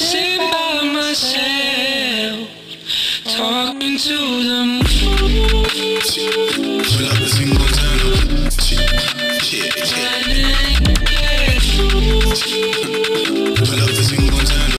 Sitting by myself, talking to the moon. Pull up a single time. Yeah, yeah.